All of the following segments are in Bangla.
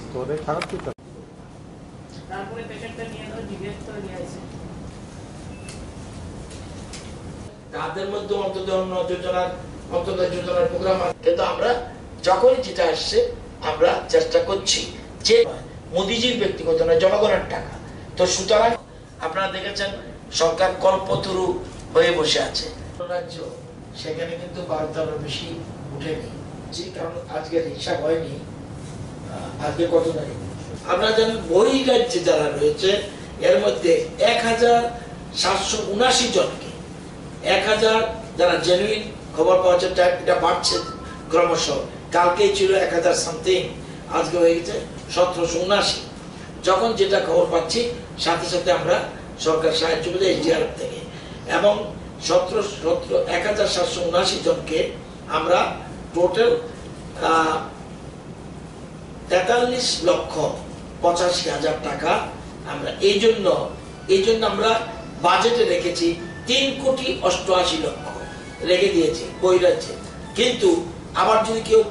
স্টোরে খারাপ কি তারপরে নিয়ে করে নিয়ে তাদের মধ্যে অন্তর্দয় যোজনার প্রোগ্রাম কিন্তু আমরা যখনই যেটা আসছে আমরা চেষ্টা করছি যে মোদিজির ব্যক্তিগত নয় জনগণের টাকা। তো সুতরাং আপনারা দেখেছেন সরকার কল্পতরু হয়ে বসে আছে। রাজ্য সেখানে কিন্তু বারোটারও বেশি উঠেনি। যে কারণ আজকের হিসাব হয়নি। আজকে কত তারিখ আপনারা জানেন বই রাজ্যে যারা রয়েছে, এর মধ্যে এক হাজার সাতশো উনাশি জনকে এক হাজার যারা জেনুইন খবর পাওয়া যাচ্ছে এটা বাড়ছে ক্রমশ। কালকেই ছিল এক হাজার সামথিং আজকে হয়ে গেছে সতেরোশো উনাশি। যখন যেটা খবর পাচ্ছি, সাথে সাথে আমরা সরকার সাহায্য পেলে এসডিআরএফ থেকে। এবং সতেরো সতেরো এক হাজার সাতশো উনাশি জনকে আমরা টোটাল তেতাল্লিশ লক্ষ পঁচাশি হাজার টাকা আমরা এই জন্য এই জন্য আমরা বাজেটে রেখেছি তিন কোটি অষ্টআশি লক্ষ। রেখে দিয়েছি, বৈরাজ্যে। কিন্তু আবার যদি কেউ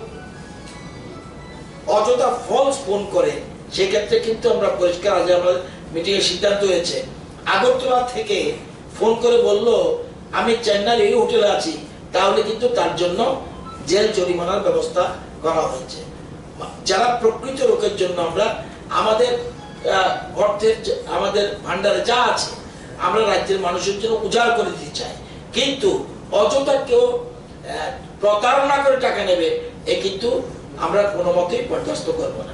অযথা ফলস ফোন করে, সেক্ষেত্রে কিন্তু আমরা পরিষ্কার আজ আমাদের মিটিং এর সিদ্ধান্ত হয়েছে। আগরতলা থেকে ফোন করে বলল, আমি চেন্নাইয়ের এই হোটেলে আছি। তাহলে কিন্তু তার জন্য জেল জরিমানার ব্যবস্থা করা হয়েছে। যারা প্রকৃত লোকের জন্য আমরা আমাদের অর্থের আমাদের ভান্ডারে যা আছে, আমরা রাজ্যের মানুষের জন্য উজাড় করে দিতে চাই। কিন্তু অযথা কেউ প্রতারণা করে টাকা নেবে, এ কিন্তু আমরা কোনো মতেই বরদাস্ত করব না।